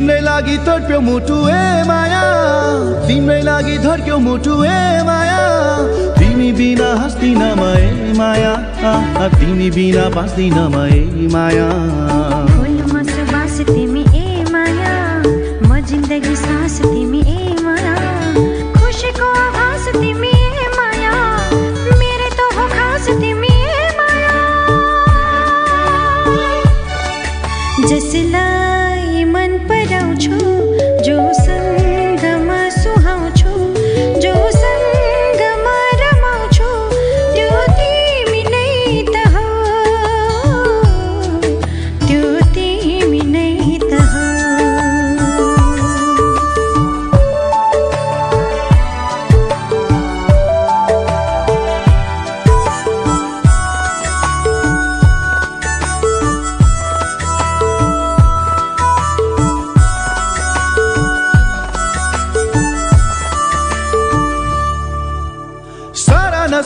लागि तडप्यो मुटु ए माया। तिम्रै लागि धड्क्यो मुटु ए माया। तिमी बिना हाँस्दिन म ए माया। तिमी बिना बाँच्दिन म ए माया।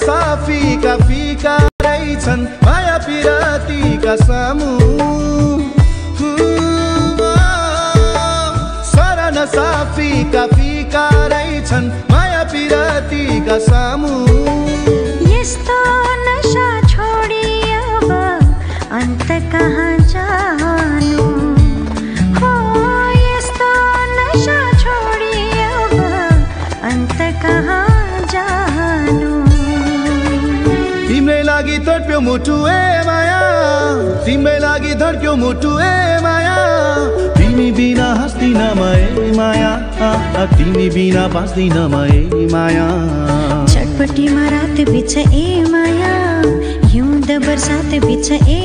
फिका फिका रहेछन् माया पिरातीका सामु तिम्रै लागि तडप्यो मुटु ए माया। तिम्रै लागि धड्क्यो मुटु ए माया। तिमी बिना हाँस्दिन म ए माया। तिमी बिना बाँच्दिन म ए माया। चटपटीमा रात बिछ ए माया। हिउँद बर्सात बिछ ए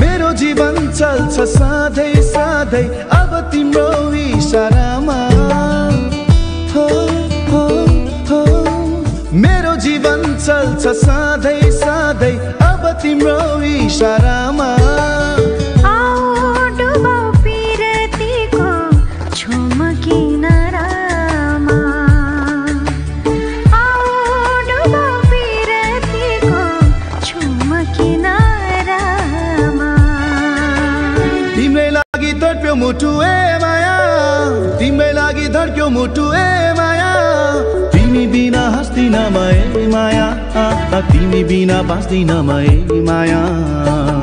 मेरो जीवन चल्छ सधैँ सधैँ। अब तिम्रो इसारामा। मेरो जीवन चल्छ सधैँ सधैँ। अब तिम्रो इसारामा मुटु ए माया तिम्रै लागि धड्क्यो मुटु ए माया। तिमी बिना हाँस्दिन म ए माया तिमी बिना बाँच्दिन म ए माया।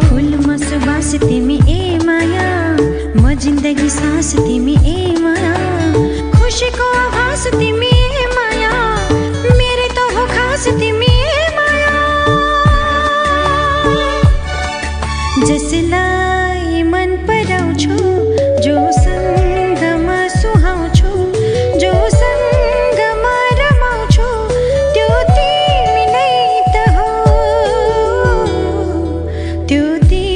फुलमा सुबास तिमी ए माया म जिन्दगी सास तिमी ए माया। खुसीको आभास तिमी ए माया मेरै त हो खास तिमी ए माया। जसलाई do the